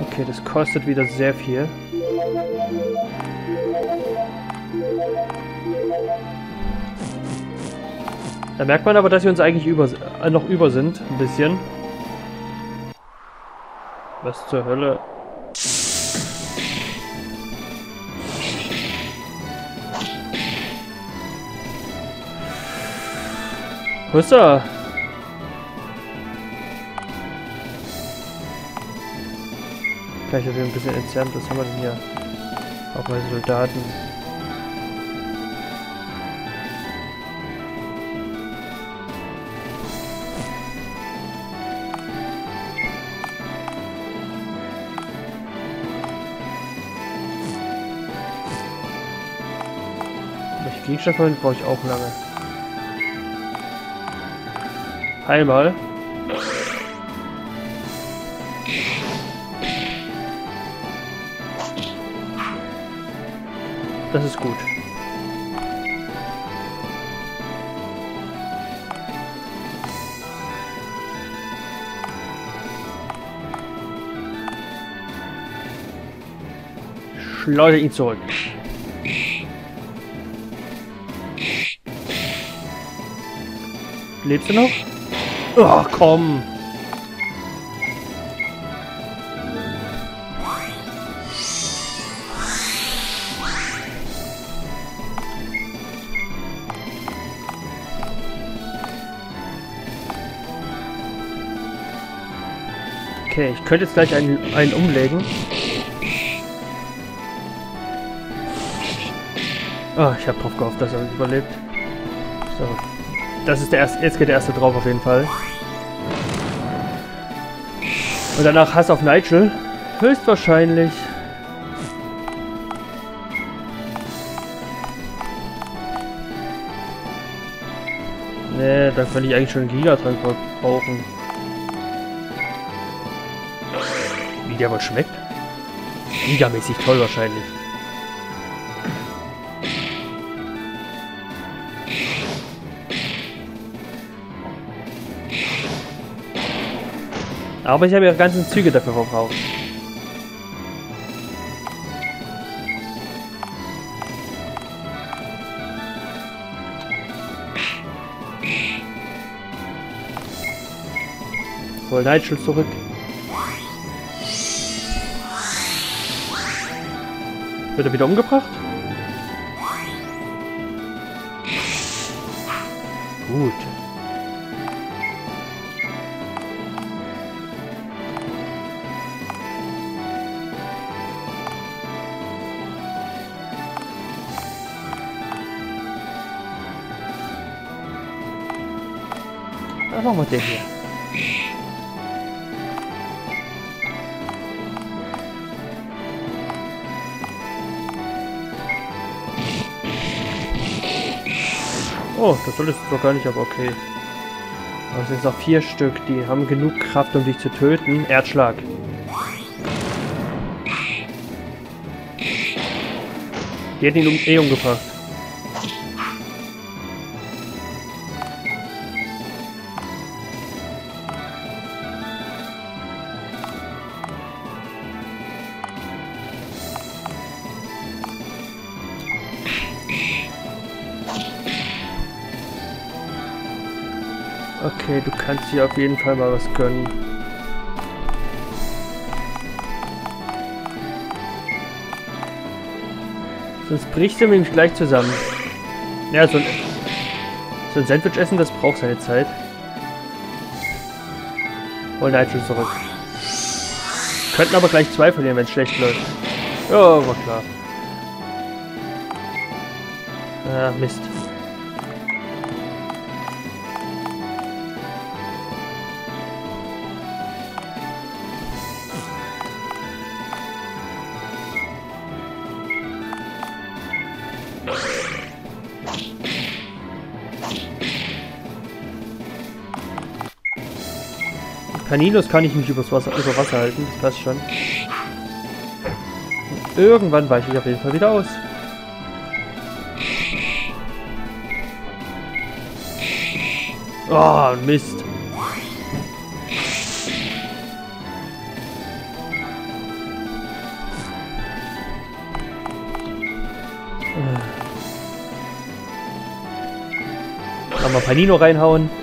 Okay, das kostet wieder sehr viel. Da merkt man aber, dass wir uns eigentlich über, äh, noch über sind. Ein bisschen. Was zur Hölle? Wo Gleich wird ein bisschen entzerrt. Was haben wir denn hier? Auch mal Soldaten. Welche Gegenstände brauche ich auch lange. Einmal. Das ist gut. Schleudere ihn zurück. Lebst du noch? Oh, komm. Okay, ich könnte jetzt gleich einen, einen umlegen. Oh, ich habe drauf gehofft, dass er überlebt. So. Das ist der erste. Jetzt geht der erste drauf auf jeden Fall. Und danach Hass auf Nigel. Höchstwahrscheinlich. Nee, da könnte ich eigentlich schon einen Gigatrank brauchen. Wie der wohl schmeckt? Gigamäßig toll wahrscheinlich. Aber ich habe ja ganzen Züge dafür verbraucht. Hol Nigel zurück. Wird er wieder umgebracht? Gut. Oh, das soll es doch gar nicht, aber okay. Aber es sind noch vier Stück, die haben genug Kraft, um dich zu töten. Erdschlag. Die hätten ihn um eh umgebracht. Kannst hier auf jeden Fall mal was gönnen. Sonst brichst du nämlich gleich zusammen. Ja, so ein, so ein Sandwich essen, das braucht seine Zeit. Hol Nigel zurück. Könnten aber gleich zwei verlieren, wenn es schlecht läuft. Ja, war klar. Ah, Mist. Kaninos kann ich nicht übers Wasser, über Wasser halten, das passt schon. Und irgendwann weiche ich auf jeden Fall wieder aus. Oh, Mist. Ah. Kann man Panino reinhauen.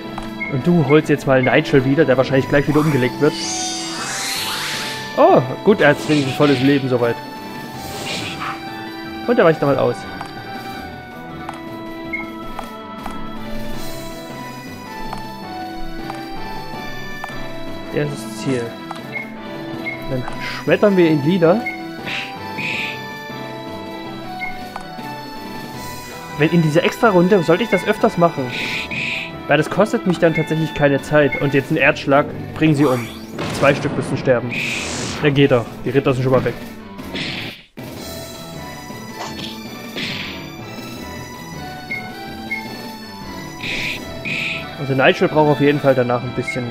Und du holst jetzt mal Nigel wieder, der wahrscheinlich gleich wieder umgelegt wird. Oh, gut, er hat wenigstens volles Leben soweit. Und er weicht nochmal aus. Erstes Ziel. Dann schmettern wir ihn wieder. Wenn in dieser Extra-Runde sollte ich das öfters machen. Weil das kostet mich dann tatsächlich keine Zeit. Und jetzt ein Erdschlag, bringen sie um. Zwei Stück müssen sterben. Der geht doch. Die Ritter sind schon mal weg. Also Nigel braucht auf jeden Fall danach ein bisschen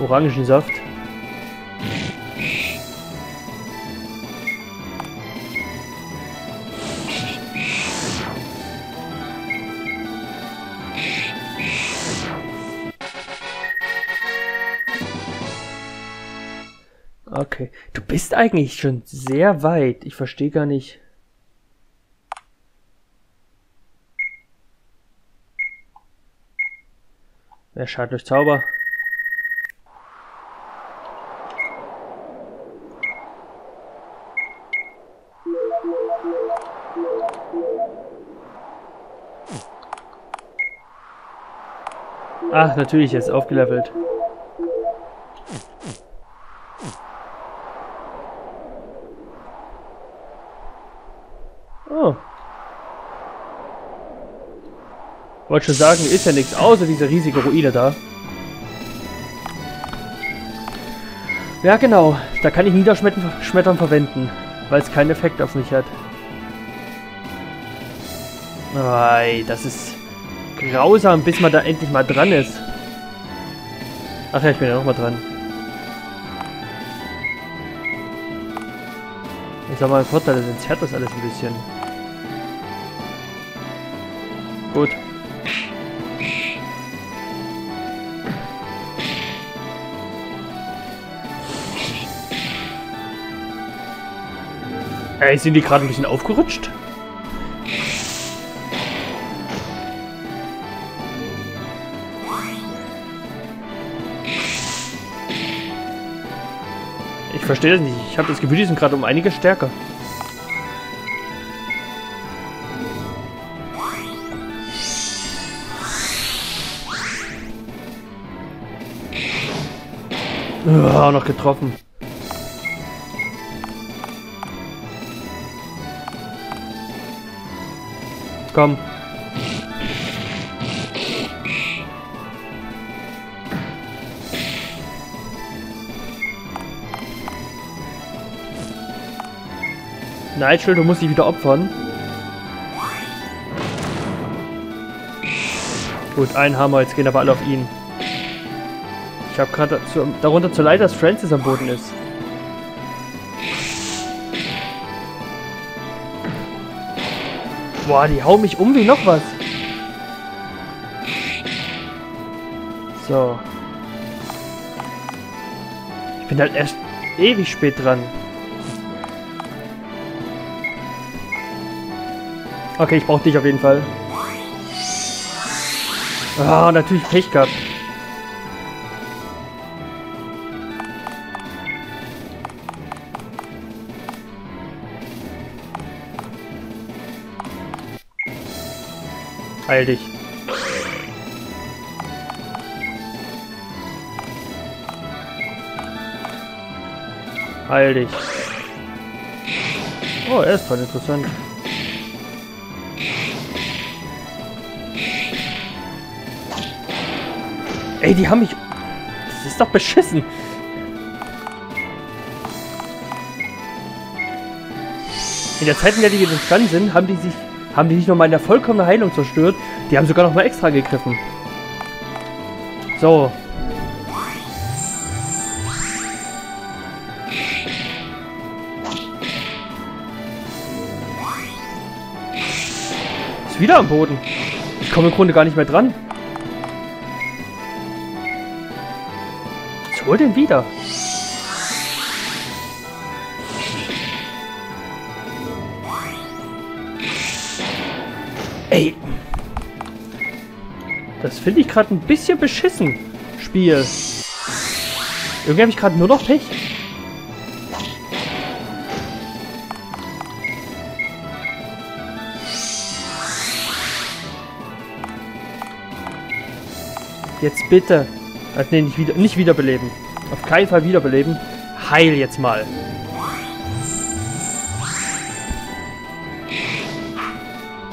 Orangensaft. Eigentlich schon sehr weit. Ich verstehe gar nicht. Wer schaut durch Zauber? Ach, natürlich, ist aufgelevelt. Oh. Wollte schon sagen, ist ja nichts außer diese riesige Ruine da. Ja, genau. Da kann ich Niederschmettern verwenden, weil es keinen Effekt auf mich hat. Ei, das ist grausam, bis man da endlich mal dran ist. Ach ja, ich bin ja noch mal dran. Sag mal, ein Vorteil, das entzerrt das alles ein bisschen. Gut. Ey, sind die gerade ein bisschen aufgerutscht? Ich verstehe das nicht. Ich habe das Gefühl, die sind gerade um einiges stärker. Oh, noch getroffen. Komm. Nigel, du musst dich wieder opfern. Gut, ein Hammer, jetzt gehen aber alle auf ihn. Ich habe gerade darunter zu leid, dass Francis am Boden ist. Boah, die hauen mich um wie noch was. So. Ich bin halt erst ewig spät dran. Okay, ich brauche dich auf jeden Fall. Ah, natürlich Pech gehabt. Heil dich. Heil dich. Oh, er ist voll interessant. Ey, die haben mich... Das ist doch beschissen. In der Zeit, in der die entstanden sind, haben die sich haben die nicht nur meine vollkommene Heilung zerstört, die haben sogar noch mal extra gegriffen. So. Ist wieder am Boden. Ich komme im Grunde gar nicht mehr dran. Was hol den wieder? Das finde ich gerade ein bisschen beschissen. Spiel. Irgendwie habe ich gerade nur noch Pech. Jetzt bitte. Also, nee, nicht, wieder, nicht wiederbeleben. Auf keinen Fall wiederbeleben. Heil jetzt mal.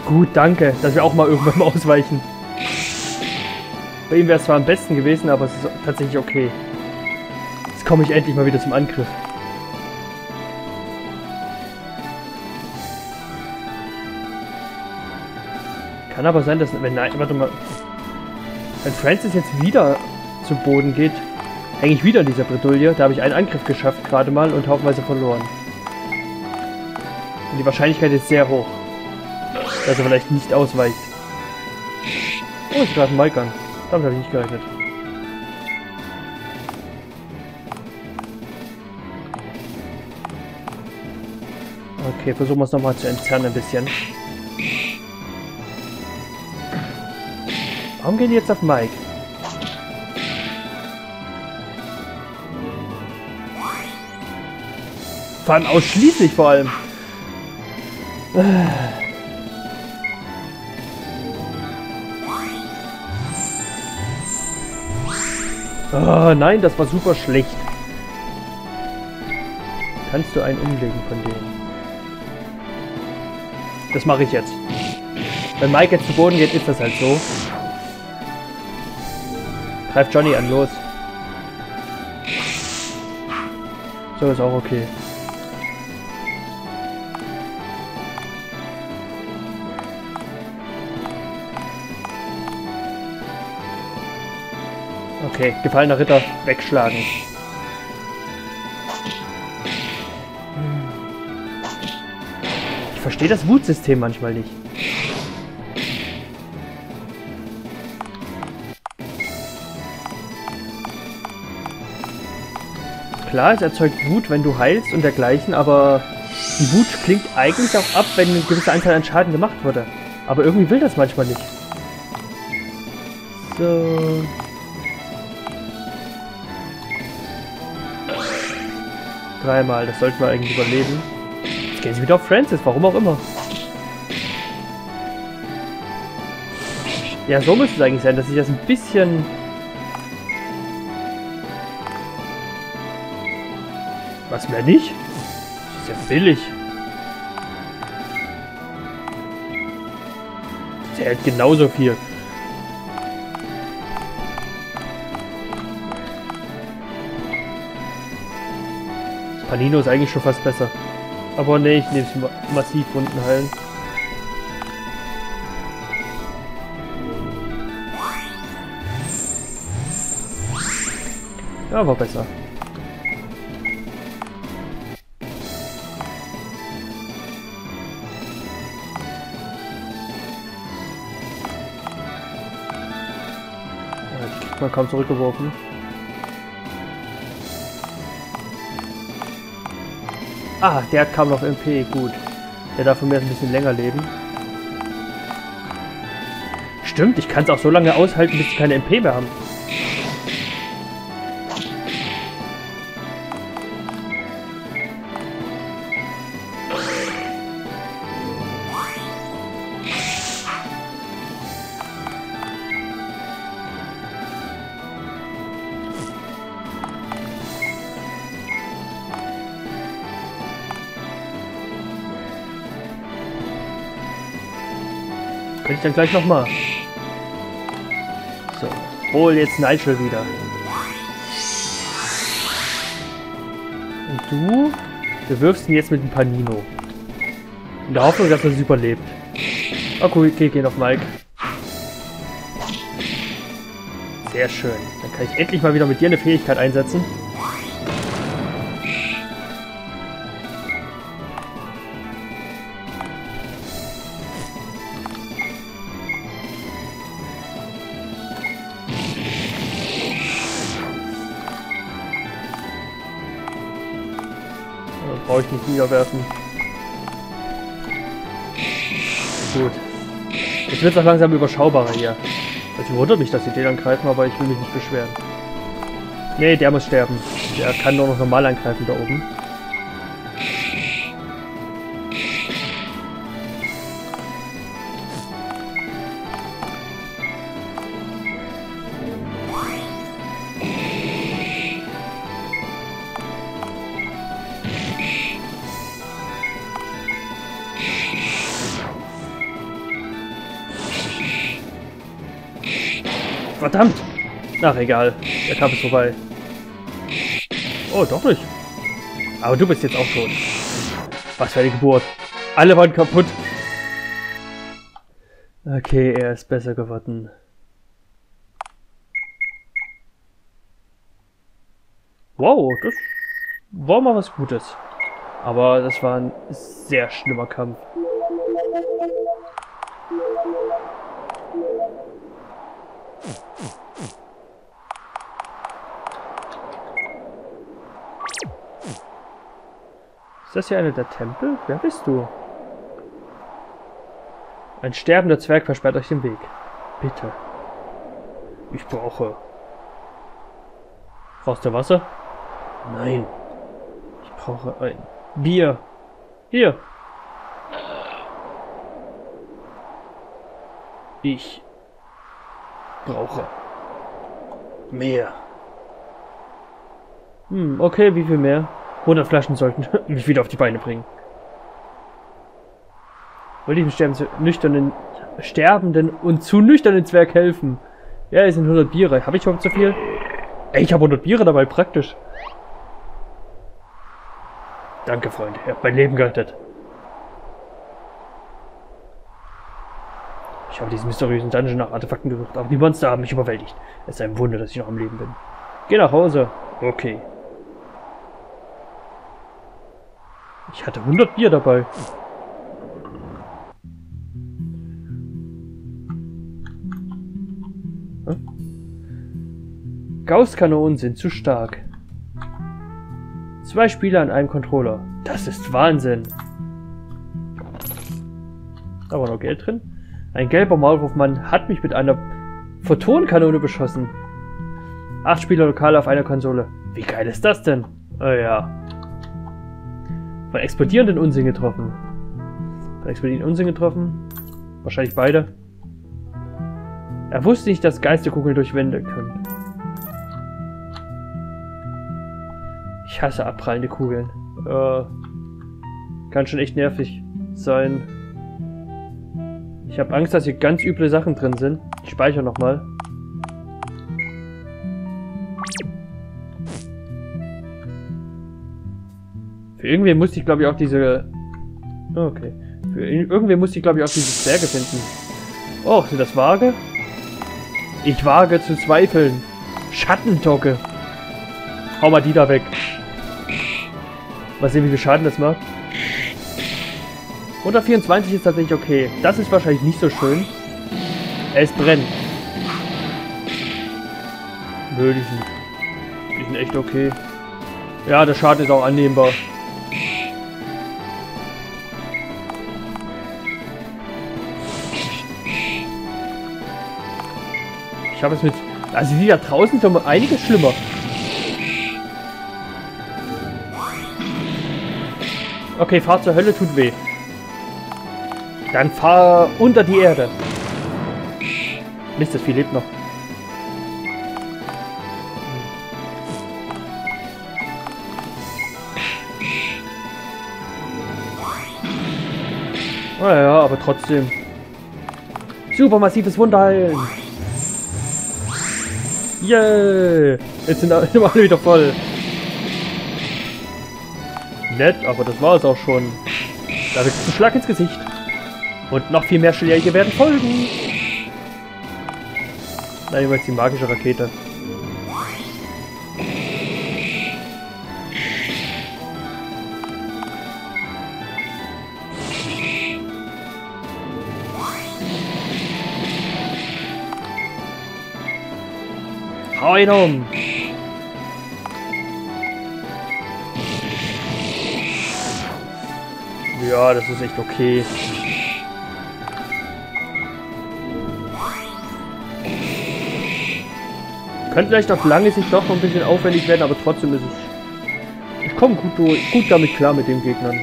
Gut, danke, dass wir auch mal irgendwann mal ausweichen. Bei ihm wäre es zwar am besten gewesen, aber es ist tatsächlich okay. Jetzt komme ich endlich mal wieder zum Angriff. Kann aber sein, dass... Wenn, nein, warte mal. Wenn Francis jetzt wieder zu Boden geht, hänge ich wieder in dieser Bredouille. Da habe ich einen Angriff geschafft gerade mal und haufenweise verloren. Und die Wahrscheinlichkeit ist sehr hoch, dass er vielleicht nicht ausweicht. Oh, ich greife Mike an. Damit habe ich nicht gerechnet. Okay, versuchen wir es nochmal zu entzerren ein bisschen. Warum gehen die jetzt auf Mike? Allem ausschließlich vor allem. Oh nein, das war super schlecht. Kannst du einen umlegen von denen? Das mache ich jetzt. Wenn Mike jetzt zu Boden geht, ist das halt so. Greift Johnny an, los. So ist auch okay. Okay, gefallener Ritter wegschlagen. Ich verstehe das Wutsystem manchmal nicht. Klar, es erzeugt Wut, wenn du heilst und dergleichen, aber die Wut klingt eigentlich auch ab, wenn eine gewisse Anzahl an Schaden gemacht wurde. Aber irgendwie will das manchmal nicht. So. Dreimal, das sollten wir eigentlich überleben. Jetzt gehen sie wieder auf Francis, warum auch immer. Ja, so müsste es eigentlich sein, dass ich das ein bisschen... Was, mehr nicht? Das ist ja billig. Der hält genauso viel. Panino ist eigentlich schon fast besser. Aber nee, ich nehme es massiv Wunden heilen. Ja, war besser. Man kaum zurückgeworfen. Ah, der kam noch MP, gut. Der darf von mir ein bisschen länger leben. Stimmt, ich kann es auch so lange aushalten, bis sie keine MP mehr haben. Dann gleich nochmal. So, hol jetzt Nigel wieder. Und du, wirfst ihn jetzt mit dem Panino. In der Hoffnung, dass er es überlebt. Cool, okay, gehen auf Mike. Sehr schön. Dann kann ich endlich mal wieder mit dir eine Fähigkeit einsetzen. Nicht niederwerfen. Gut. Jetzt wird es auch langsam überschaubarer hier. Also wundert mich, dass sie den angreifen, aber ich will mich nicht beschweren. Nee, der muss sterben. Der kann nur noch normal angreifen da oben. Verdammt! Ach, egal. Der Kampf ist vorbei. Oh, doch nicht. Aber du bist jetzt auch tot. Was für eine Geburt. Alle waren kaputt. Okay, er ist besser geworden. Wow, das war mal was Gutes. Aber das war ein sehr schlimmer Kampf. Ist das hier einer der Tempel? Wer bist du? Ein sterbender Zwerg versperrt euch den Weg. Bitte. Ich brauche... Brauchst du Wasser? Nein. Ich brauche ein Bier. Hier. Ich brauche mehr. Hm, okay, wie viel mehr? 100 Flaschen sollten mich wieder auf die Beine bringen. Wollte ich dem sterben, nüchternen, sterbenden und zu nüchternen Zwerg helfen? Ja, es sind 100 Biere. Habe ich überhaupt so viel? Ey, ich habe 100 Biere dabei, praktisch. Danke, Freund. Ihr habt mein Leben gerettet. Ich habe diesen mysteriösen Dungeon nach Artefakten gesucht, aber die Monster haben mich überwältigt. Es ist ein Wunder, dass ich noch am Leben bin. Geh nach Hause. Okay. Ich hatte 100 Bier dabei. Gauss-Kanonen sind zu stark. Zwei Spieler an einem Controller. Das ist Wahnsinn. Da war noch Geld drin. Ein gelber Maulwurfmann hat mich mit einer Photonkanone beschossen. Acht Spieler lokal auf einer Konsole. Wie geil ist das denn? Oh ja. Von explodierenden Unsinn getroffen. Von explodierenden Unsinn getroffen. Wahrscheinlich beide. Er wusste nicht, dass Geisterkugeln durch Wände können. Ich hasse abprallende Kugeln. Äh, kann schon echt nervig sein. Ich habe Angst, dass hier ganz üble Sachen drin sind. Ich speichere nochmal. Für irgendwen musste ich, glaube ich, auch diese... Okay. Für irgendwen musste ich, glaube ich, auch diese Zwerge finden. Oh, sind das vage? Ich wage zu zweifeln. Schattentocke. Hau mal die da weg. Mal sehen, wie viel Schaden das macht. 124 ist tatsächlich okay. Das ist wahrscheinlich nicht so schön. Es brennt. Nö, die sind, die sind echt okay. Ja, der Schaden ist auch annehmbar. Ich habe es mit... Also die da draußen sind einiges schlimmer. Okay, fahr zur Hölle tut weh. Dann fahr unter die Erde. Mist, das Vieh lebt noch. Naja, aber trotzdem. Supermassives Wunderheilen. Yeah! Jetzt sind alle wieder voll. Nett, aber das war es auch schon. Da wird ein Schlag ins Gesicht. Und noch viel mehr Schläge werden folgen. Na, jeweils die magische Rakete. Hau! Ja, das ist echt okay. Könnte vielleicht auf lange Sicht doch noch ein bisschen aufwendig werden, aber trotzdem ist es... Ich komme gut, gut damit klar mit den Gegnern.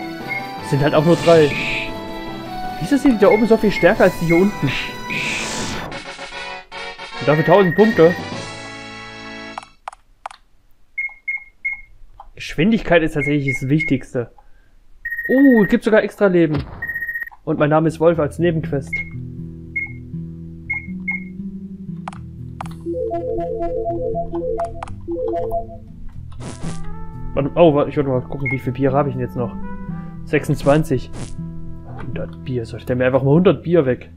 Es sind halt auch nur drei. Wieso sind die da oben so viel stärker als die hier unten? Und dafür 1000 Punkte. Geschwindigkeit ist tatsächlich das Wichtigste. Oh, es gibt sogar extra Leben. Und mein Name ist Wolf als Nebenquest. Oh, ich wollte mal gucken, wie viel Bier habe ich denn jetzt noch? 26. 100 Bier. Soll ich mir einfach mal 100 Bier weg?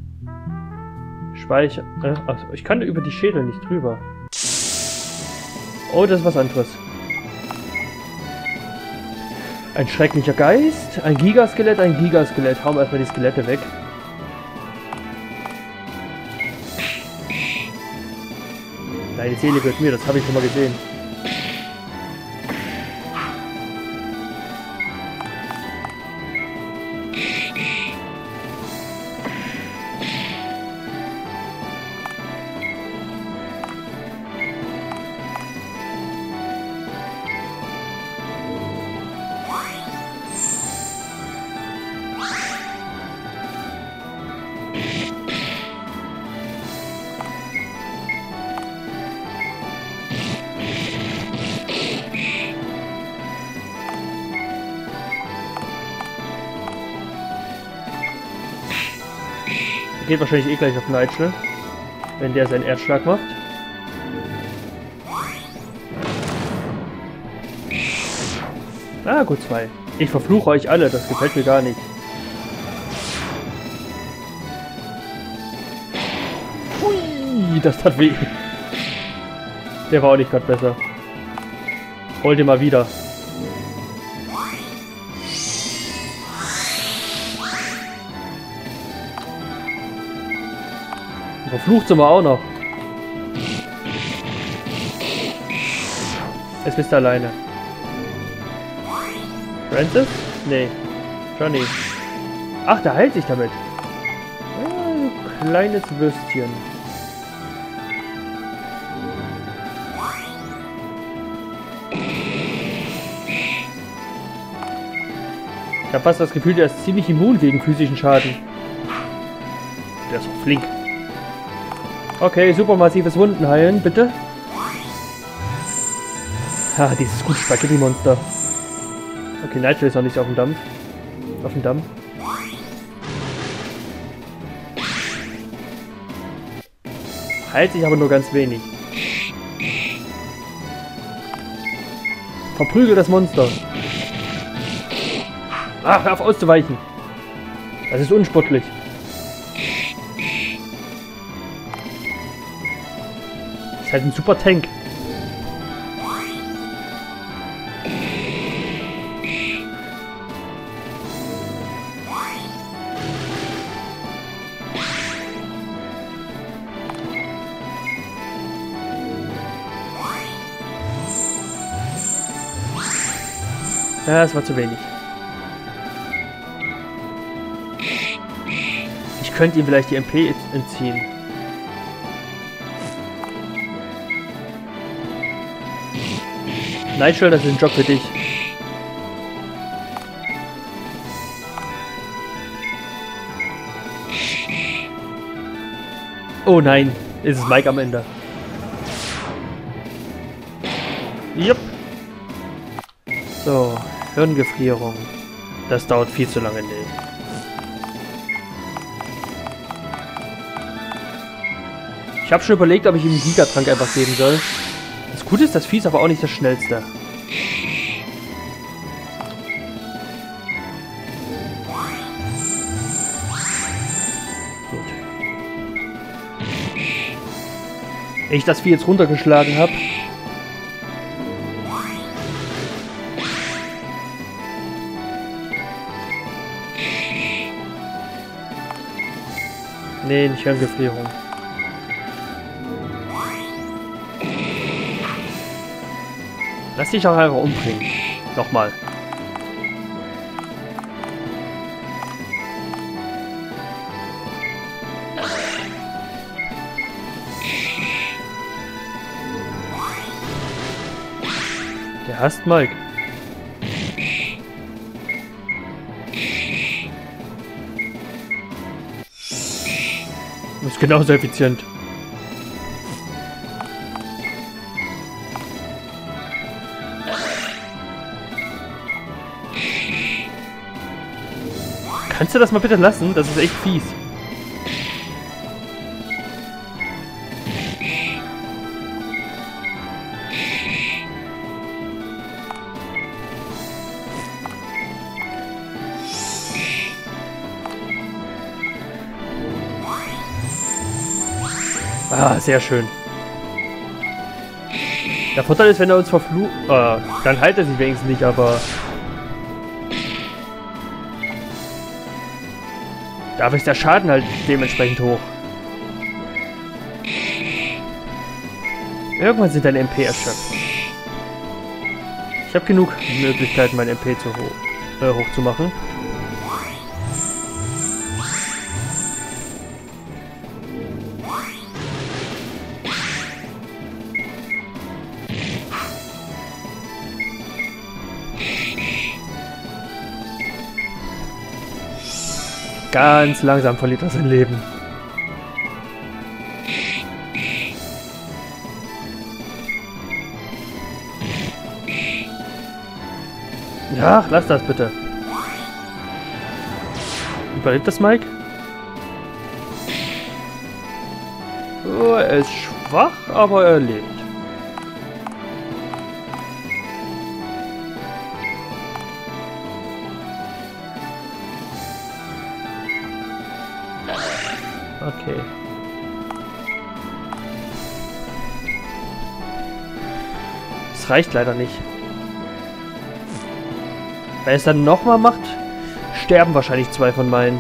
Speicher. Äh, also ich kann über die Schädel nicht drüber. Oh, das ist was anderes. Ein schrecklicher Geist, ein Gigaskelett, ein Gigaskelett. Hauen wir erstmal die Skelette weg. Deine Seele gehört mir, das habe ich schon mal gesehen. Geht wahrscheinlich eh gleich auf Nigel, wenn der seinen Erdschlag macht. Ah, gut, zwei. Ich verfluche euch alle, das gefällt mir gar nicht. Hui, das tat weh. Der war auch nicht gerade besser. Hol dir mal wieder. Verflucht sind wir auch noch. Jetzt bist du alleine. Francis? Nee. Johnny. Ach, der heilt sich damit. Ah, kleines Würstchen. Ich habe fast das Gefühl, der ist ziemlich immun gegen physischen Schaden. Der ist auch flink. Okay, supermassives Wunden heilen, bitte. Ha, dieses gute Spaghetti-Monster. Okay, Nigel ist noch nicht auf dem Dampf. Auf dem Damm. Heilt sich aber nur ganz wenig. Verprügel das Monster. Ach, hör auf auszuweichen. Das ist unsportlich. Halt ein super Tank. Ja, das war zu wenig. Ich könnte ihm vielleicht die MP entziehen. Nigel, das ist ein Job für dich. Oh nein, ist es Mike am Ende. Jupp. So, Hirngefrierung. Das dauert viel zu lange, nee. Ich habe schon überlegt, ob ich ihm einen Gigatrank einfach geben soll. Gute ist, das Vieh ist aber auch nicht das schnellste. Gut. Ich das Vieh jetzt runtergeschlagen habe. Nee, nicht Hirngefrierung. Lass dich auch einfach umbringen. Nochmal. Der hasst Mike. ist genauso effizient. Kannst du das mal bitte lassen? Das ist echt fies. Ah, sehr schön. Der Vorteil ist, wenn er uns verflucht... Äh, dann heilt er sich wenigstens nicht, aber... Dafür ist der Schaden halt dementsprechend hoch. Irgendwann sind deine MP erschöpft. Ich habe genug Möglichkeiten, mein MP zu hoch, äh, hoch Ganz langsam verliert er sein Leben. Ja, lass das bitte. Überlebt das Mike? Oh, er ist schwach, aber er lebt. Okay. Es reicht leider nicht. Wenn es dann nochmal macht, sterben wahrscheinlich zwei von meinen.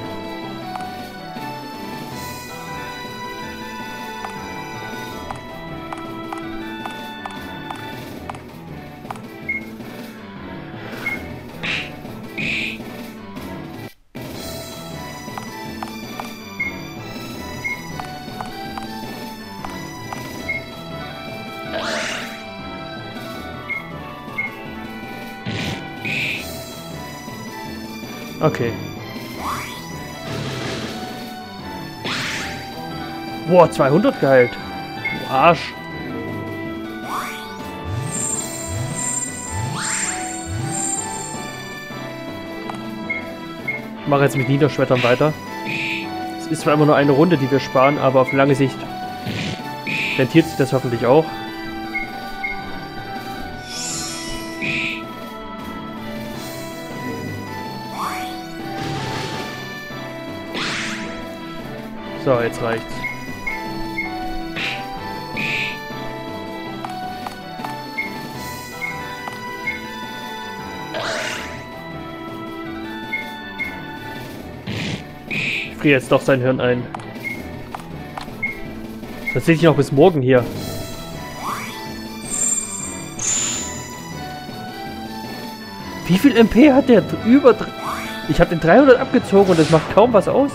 Okay. Boah, 200 geheilt. Du Arsch. Ich mache jetzt mit Niederschwettern weiter. Es ist zwar immer nur eine Runde, die wir sparen, aber auf lange Sicht rentiert sich das hoffentlich auch. So, jetzt reicht's. Ich friere jetzt doch sein Hirn ein. Das sehe ich noch bis morgen hier. Wie viel MP hat der? Über... Ich habe den 300 abgezogen und das macht kaum was aus.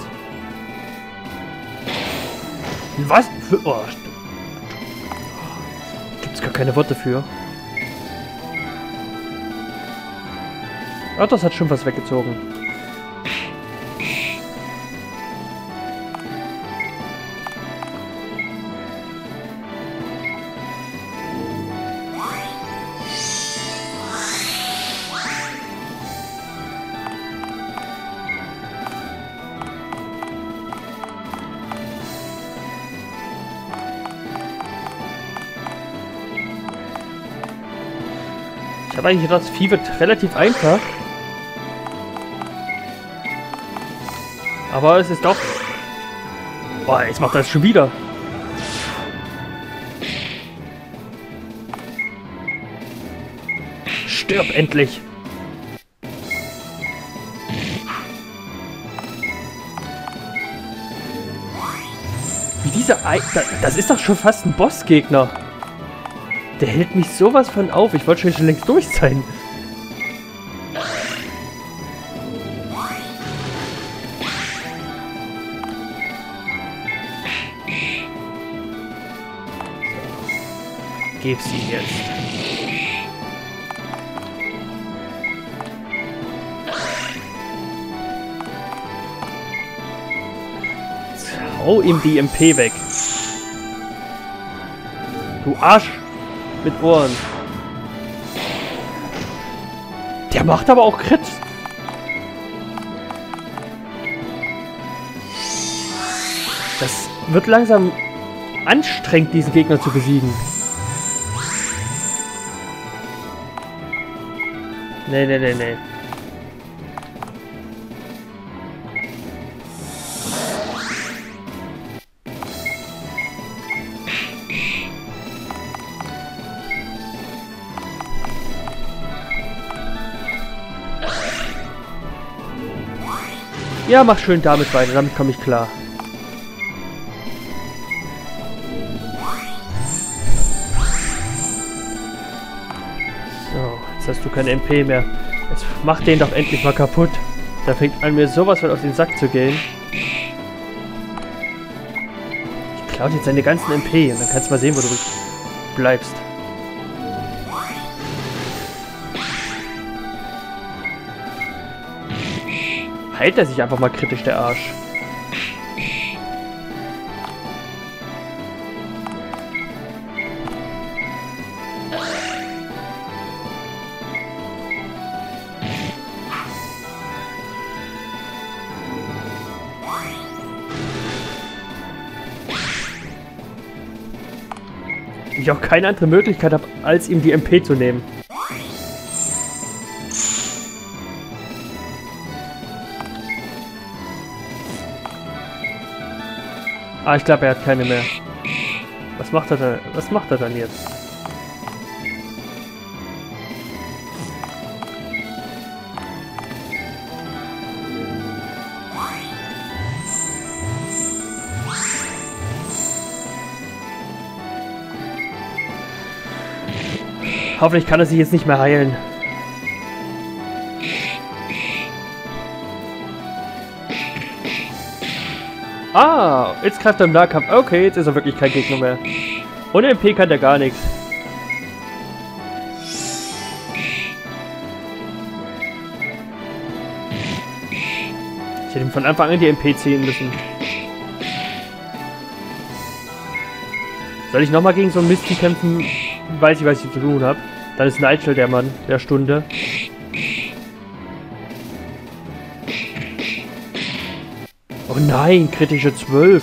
Was? Für, oh, Gibt's gar keine Worte für. Ah, das hat schon was weggezogen. Habe eigentlich das Vieh wird relativ einfach. Aber es ist doch... Boah, jetzt macht es schon wieder. Stirb endlich! Wie dieser Ei... Das ist doch schon fast ein Bossgegner. Der hält mich sowas von auf. Ich wollte schon längst durch sein. Gib sie jetzt. Hau ihm die MP weg. Du Arsch! Mit Ohren. Der macht aber auch Crit. Das wird langsam anstrengend, diesen Gegner zu besiegen. Nee, nee, nee, nee. Ja, mach schön damit weiter, damit komme ich klar. So, jetzt hast du keine MP mehr. Jetzt mach den doch endlich mal kaputt. Da fängt an mir sowas von auf den Sack zu gehen. Ich klaue jetzt deine ganzen MP und dann kannst du mal sehen, wo du bleibst. Heilt er sich einfach mal kritisch, der Arsch. Ich auch keine andere Möglichkeit habe, als ihm die MP zu nehmen. Ah, ich glaube, er hat keine mehr. Was macht er dann? Was macht er dann jetzt? Hoffentlich kann er sich jetzt nicht mehr heilen. Ah, jetzt greift er im Nahkampf. Okay, jetzt ist er wirklich kein Gegner mehr. Ohne MP kann der gar nichts. Ich hätte ihm von Anfang an die MP ziehen müssen. Soll ich nochmal gegen so einen Misty kämpfen? Weiß ich, was ich zu tun habe. Dann ist Nigel der Mann der Stunde. Nein, kritische 12.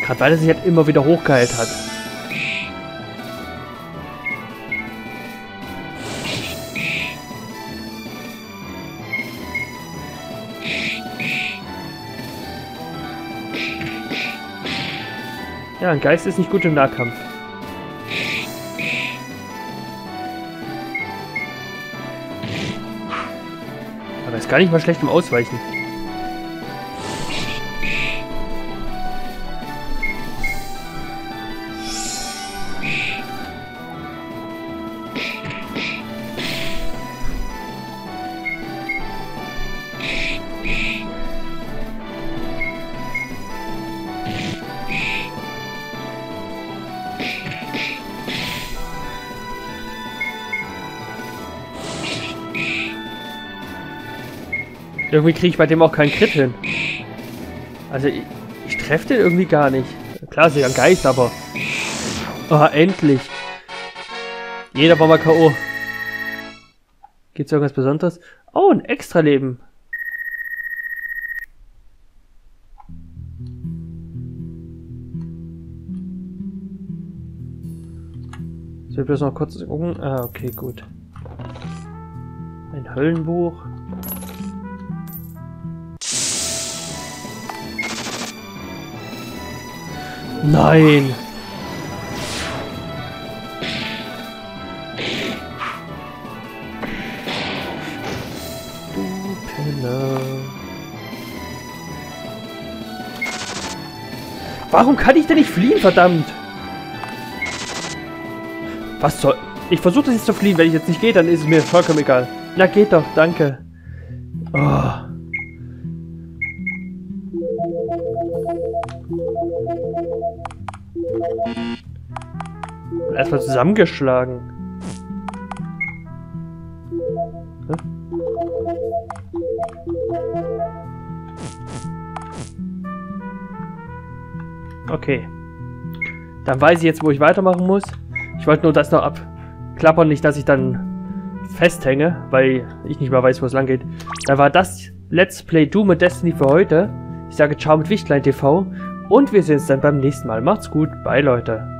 Gerade weil er sich halt immer wieder hochgeheilt hat. Ja, ein Geist ist nicht gut im Nahkampf. Gar nicht mal schlecht im Ausweichen. Irgendwie kriege ich bei dem auch keinen Crit hin. Also ich, ich treffe den irgendwie gar nicht. Klar, ist ja ein Geist, aber... Oh, endlich. Jeder war mal K.O. Gibt's irgendwas Besonderes? Oh, ein Extra-Leben. Soll ich bloß noch kurz gucken? Ah, okay, gut. Ein Höllenbuch. Nein! Du Penner. Warum kann ich denn nicht fliehen, verdammt? Was soll... Ich versuche das jetzt zu fliehen. Wenn ich jetzt nicht gehe, dann ist es mir vollkommen egal. Na, geht doch, danke. Oh. erstmal zusammengeschlagen. Okay. Dann weiß ich jetzt, wo ich weitermachen muss. Ich wollte nur das noch abklappern, nicht, dass ich dann festhänge, weil ich nicht mehr weiß, wo es lang geht. Da war das Let's Play Doom und Destiny für heute. Ich sage Ciao mit Wichtlein TV und wir sehen uns dann beim nächsten Mal. Macht's gut, bye Leute.